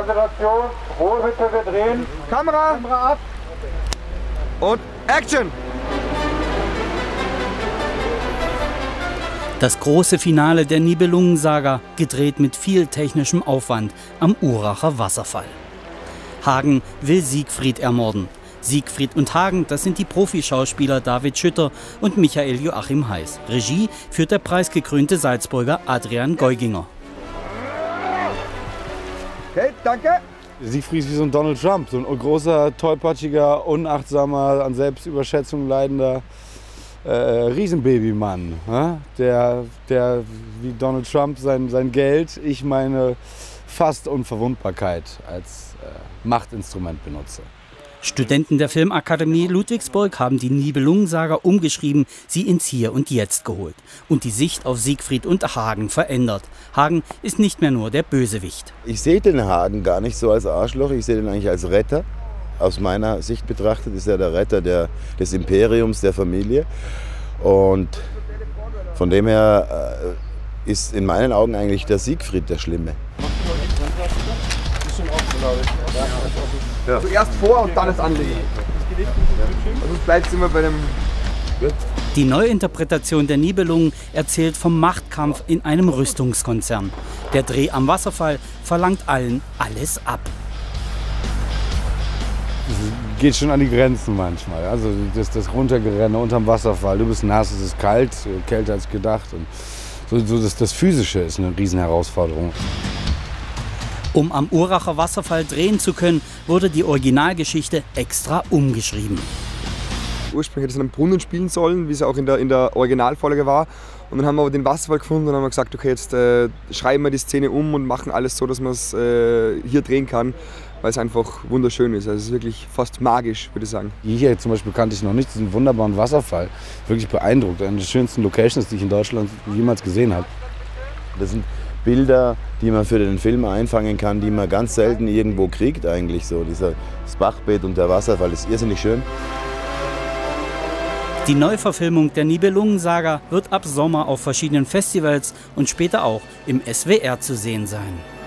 Konzentration, Ruhe bitte, wir drehen. Kamera, Kamera ab. Und Action! Das große Finale der Nibelungensaga, gedreht mit viel technischem Aufwand am Uracher Wasserfall. Hagen will Siegfried ermorden. Siegfried und Hagen, das sind die Profischauspieler David Schütter und Michael Joachim Heiß. Regie führt der preisgekrönte Salzburger Adrian Geuginger. Okay, danke. Siegfried ist wie so ein Donald Trump, so ein großer, tollpatschiger, unachtsamer, an Selbstüberschätzung leidender äh, Riesenbabymann, ne? der, der wie Donald Trump sein, sein Geld, ich meine fast Unverwundbarkeit als äh, Machtinstrument benutze. Studenten der Filmakademie Ludwigsburg haben die Nibelungensaga umgeschrieben, sie ins Hier und Jetzt geholt und die Sicht auf Siegfried und Hagen verändert. Hagen ist nicht mehr nur der Bösewicht. Ich sehe den Hagen gar nicht so als Arschloch, ich sehe den eigentlich als Retter. Aus meiner Sicht betrachtet ist er der Retter der, des Imperiums, der Familie. Und von dem her äh, ist in meinen Augen eigentlich der Siegfried der Schlimme. Ja. Zuerst vor und dann das anlegen. Also bleibt immer bei dem. Die Neuinterpretation der Nibelungen erzählt vom Machtkampf in einem Rüstungskonzern. Der Dreh am Wasserfall verlangt allen alles ab. Es geht schon an die Grenzen manchmal. Also das, das Runtergerenne unterm Wasserfall. Du bist nass, es ist kalt, kälter als gedacht. Und so, so das, das Physische ist eine Riesenherausforderung. Um am Uracher Wasserfall drehen zu können, wurde die Originalgeschichte extra umgeschrieben. Ursprünglich hätte es in einem Brunnen spielen sollen, wie es auch in der, in der Originalfolge war. Und dann haben wir aber den Wasserfall gefunden und haben gesagt, okay, jetzt äh, schreiben wir die Szene um und machen alles so, dass man es äh, hier drehen kann, weil es einfach wunderschön ist. Also es ist wirklich fast magisch, würde ich sagen. Hier zum Beispiel kannte ich noch nicht diesen wunderbaren Wasserfall. Wirklich beeindruckt. Eine der schönsten Locations, die ich in Deutschland jemals gesehen habe. Das sind Bilder, die man für den Film einfangen kann, die man ganz selten irgendwo kriegt eigentlich so. Dieser, das Bachbett und der Wasserfall ist irrsinnig schön. Die Neuverfilmung der Nibelungensaga wird ab Sommer auf verschiedenen Festivals und später auch im SWR zu sehen sein.